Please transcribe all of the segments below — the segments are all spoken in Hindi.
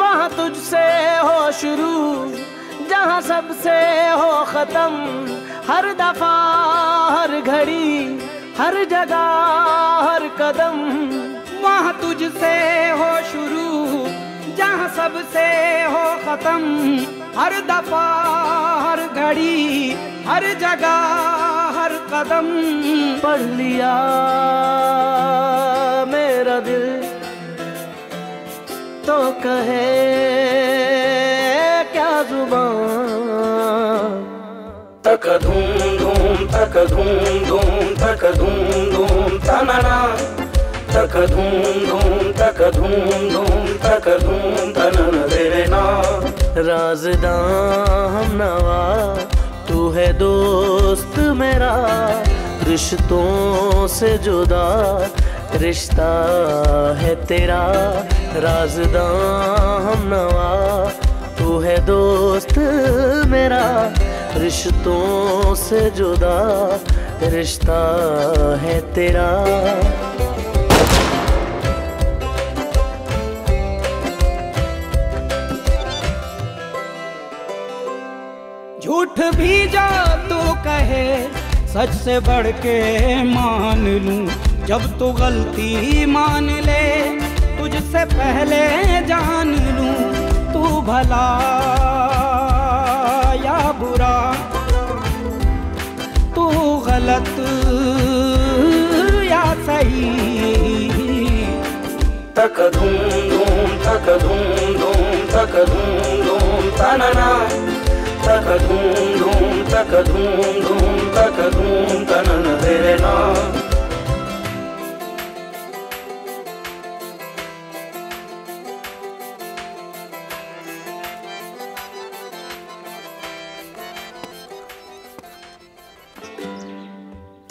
वहाँ तुझसे हो शुरू जहाँ सबसे हो खत्म हर दफ़ा हर घड़ी। हर जगह, हर कदम। वहाँ तुझसे हो शुरू, जहाँ सबसे हो खत्म। हर दफ़ा, हर घड़ी, हर जगह, हर कदम। पढ़ लिया मेरा दिल तो कहे, क्या ज़ुबान? तक धूम धूम, तक धूम धूम। तक धूम धूम तनना। तक धूम धूम तक धूम धूम तक धूम, तनन तेरे ना नवा, तू है दोस्त मेरा। रिश्तों से जुदा, रिश्ता है तेरा। राजदा नवा, तू है दोस्त मेरा। रिश्तों से जुदा रिश्ता है तेरा। झूठ भी जा तू कहे, सच से बढ़ के मान लूँ। जब तू गलती मान ले, तुझसे पहले जान लूँ। तू भला गलत या सही तक धूम धूम तक धूम धूम तक धूम धूम तनना तक धूम धूम तक धूम धूम तक धूम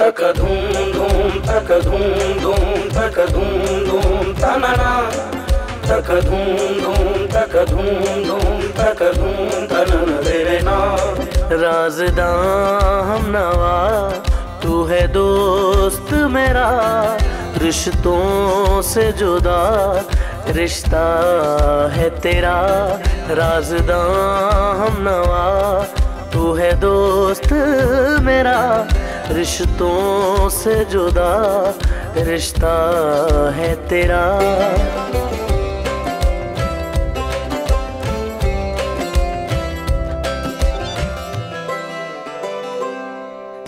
तक धूम धूम तक धूम धूम तक धूम धूम तनना। तक धूम धूम तक धूम धूम तक धूम तनन तेरे ना राजदा, हम नवा, तू है दोस्त मेरा। रिश्तों से जुदा, रिश्ता है तेरा। राजदा, हम नवा, तू है दोस्त मेरा। रिश्तों से जुदा रिश्ता है तेरा।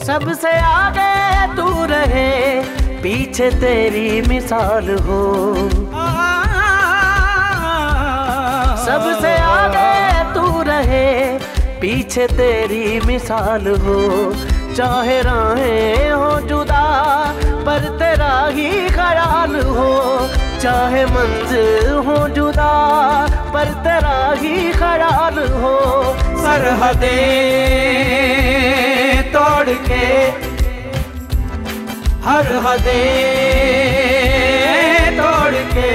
सबसे आगे तू रहे, पीछे तेरी मिसाल हो। सबसे आगे तू रहे, पीछे तेरी मिसाल हो। चाहे राहें हो जुदा, पर तेरा ही ख्याल हो। चाहे मंजिल हो जुदा, पर तेरा ही ख्याल हो। सरहदें तोड़ के, हर हदे तोड़ के।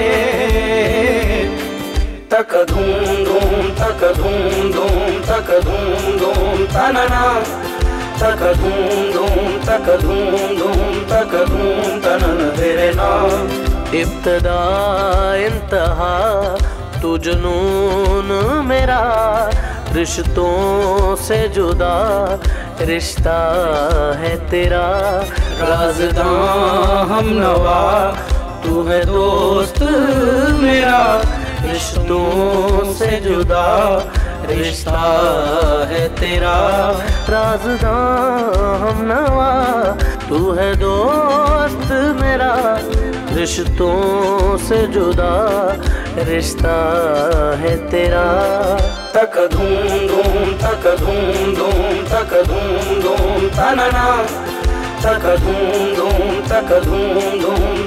तक धूम धूम, तक धूम धूम, तक धूम धूम, तनना। तक धूम धूम तक धूम धूम तक धूम तनन तेरे ना इब्तदा, इंतहा, तू जुनून मेरा, रिश्तों से जुदा, रिश्ता है तेरा। राजदा हम नवा, तू है दोस्त मेरा, रिश्तों से जुदा रिश्ता है तेरा। राजदा हम नवा, तू है दोस्त मेरा। रिश्तों से जुदा रिश्ता है तेरा। तक धूम धूम, तक धूम धूम, तक धूम धूम, तनना। तक धूम धूम, तक धूम धूम